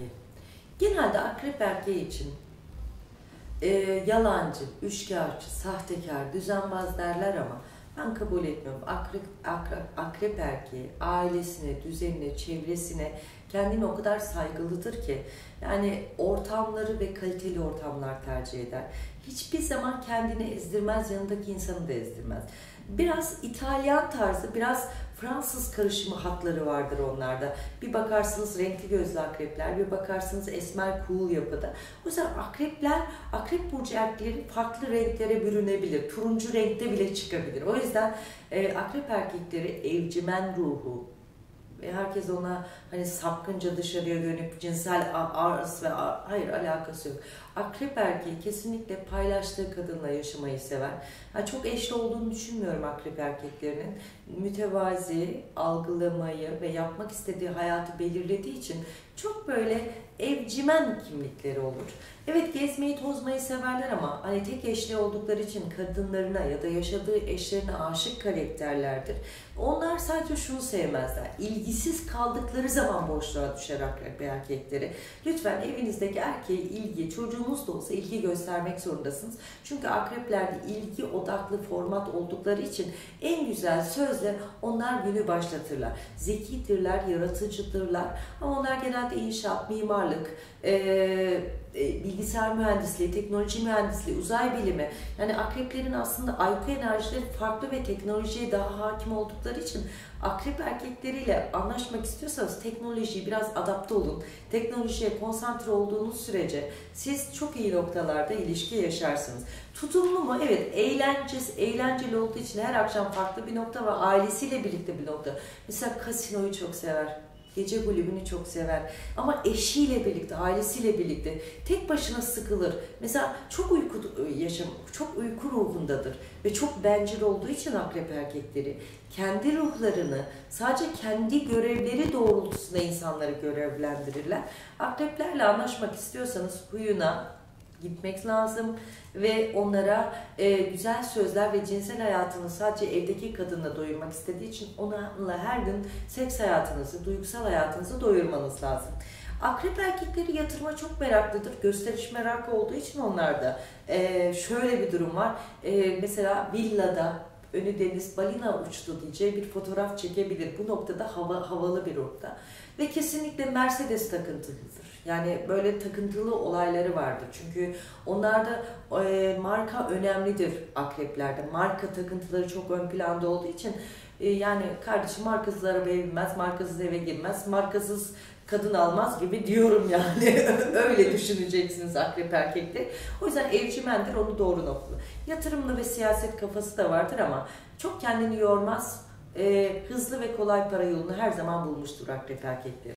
erkeği. Genelde akrep erkeği için e, yalancı, üçkağıtçı, sahtekar, düzenbaz derler ama ben kabul etmiyorum. Akrep, akrep, akrep erkeği ailesine, düzenine, çevresine kendini o kadar saygılıdır ki yani ortamları ve kaliteli ortamlar tercih eder. Hiçbir zaman kendini ezdirmez, yanındaki insanı da ezdirmez. Biraz İtalyan tarzı, biraz Fransız karışımı hatları vardır onlarda. Bir bakarsınız renkli gözlü akrepler, bir bakarsınız esmer cool yapıda. O yüzden akrepler, akrep burcu erkekleri farklı renklere bürünebilir. Turuncu renkte bile çıkabilir. O yüzden e, akrep erkekleri evcimen ruhu, ve herkes ona hani sapkınca dışarıya dönüp cinsel arz ve hayır alakası yok. Akrep erkeği kesinlikle paylaştığı kadınla yaşamayı sever. Yani çok eşli olduğunu düşünmüyorum akrep erkeklerinin. Mütevazi, algılamayı ve yapmak istediği hayatı belirlediği için çok böyle evcimen kimlikleri olur. Evet gezmeyi tozmayı severler ama hani tek eşli oldukları için kadınlarına ya da yaşadığı eşlerine aşık karakterlerdir. Onlar sadece şunu sevmezler. İlgisiz kaldıkları zaman boşluğa düşer akrep erkekleri. Lütfen evinizdeki erkeğe ilgi, çocuğunuz da olsa ilgi göstermek zorundasınız. Çünkü akreplerde ilgi odaklı format oldukları için en güzel sözle onlar günü başlatırlar. Zekidirler, yaratıcıdırlar ama onlar genelde inşaat, mimarlık, e, e, bilgisayar mühendisliği, teknoloji mühendisliği, uzay bilimi. Yani akreplerin aslında IQ enerjileri farklı ve teknolojiye daha hakim oldukları için akrep erkekleriyle anlaşmak istiyorsanız teknolojiyi biraz adapte olun. Teknolojiye konsantre olduğunuz sürece siz çok iyi noktalarda ilişki yaşarsınız. Tutumlu mu? Evet. Eğlencesi, eğlenceli olduğu için her akşam farklı bir nokta ve ailesiyle birlikte bir nokta. Mesela kasinoyu çok sever Gece kulübünü çok sever. Ama eşiyle birlikte, ailesiyle birlikte tek başına sıkılır. Mesela çok uyku yaşam, çok uyku ruhundadır ve çok bencil olduğu için akrep erkekleri kendi ruhlarını sadece kendi görevleri doğrultusunda insanları görevlendirirler. Akreplerle anlaşmak istiyorsanız huyuna, gitmek lazım ve onlara e, güzel sözler ve cinsel hayatını sadece evdeki kadınla doyurmak istediği için onunla her gün seks hayatınızı, duygusal hayatınızı doyurmanız lazım. Akrep erkekleri yatırıma çok meraklıdır. Gösteriş merakı olduğu için onlarda e, şöyle bir durum var. E, mesela villada önü deniz balina uçtu diyeceği bir fotoğraf çekebilir. Bu noktada hava, havalı bir nokta. Ve kesinlikle Mercedes takıntılıdır. Yani böyle takıntılı olayları vardır. Çünkü onlarda e, marka önemlidir akreplerde. Marka takıntıları çok ön planda olduğu için e, yani kardeşim markasız arabaya binmez, markasız eve girmez, markasız kadın almaz gibi diyorum yani. Öyle düşüneceksiniz akrep erkekte. O yüzden evcimendir onu doğru noktalı. Yatırımlı ve siyaset kafası da vardır ama çok kendini yormaz. E, hızlı ve kolay para yolunu her zaman bulmuştur akrep erkekleri.